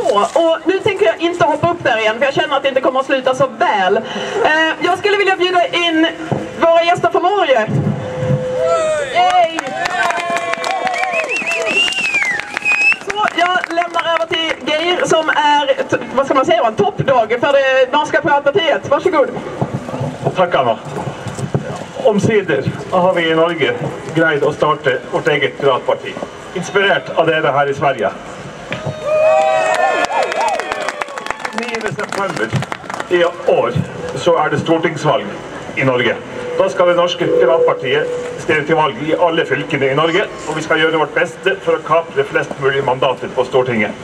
Så, och nu tänker jag inte hoppa upp där igen för jag känner att det inte kommer att sluta så väl. Eh, jag skulle vilja bjuda in våra gäster från Norge. Yay! Så jag lämnar Geir som är, vad ska man säga, en toppdag för det norska partiet. Varsågod. Takk, Anna. Omsider har vi i Norge greid å starte vårt eget piratparti. Inspirert av dere her i Sverige. September i år så er det stortingsvalg i Norge. Da skal det norske piratpartiet stille til valg i alle fylkene i Norge, og vi skal gjøre vårt beste for å kapre flest mulig mandater på Stortinget.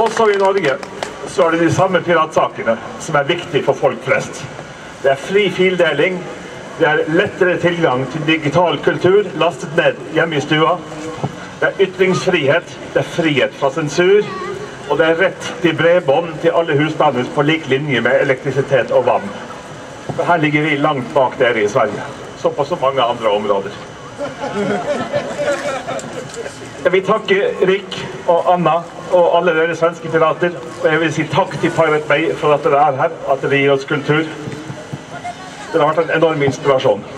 Også i Norge så er det de samme piratsakene som er viktige for folk flest. Det er fri fildeling, det er lettere tilgang til digital kultur lastet ned hjemme i stua. Det er ytringsfrihet, det er frihet fra sensur, og det er rett til bredbånd til alle husstander på lik linje med elektrisitet og vann. For her ligger vi langt bak dere i Sverige, som på så mange andre områder. Jeg vil takke Rik og Anna og alle dere svenske pirater. Og jeg vil si takk til Pirate Bay for at dere er her, at dere gir oss kultur. Dere har vært en enorm inspirasjon.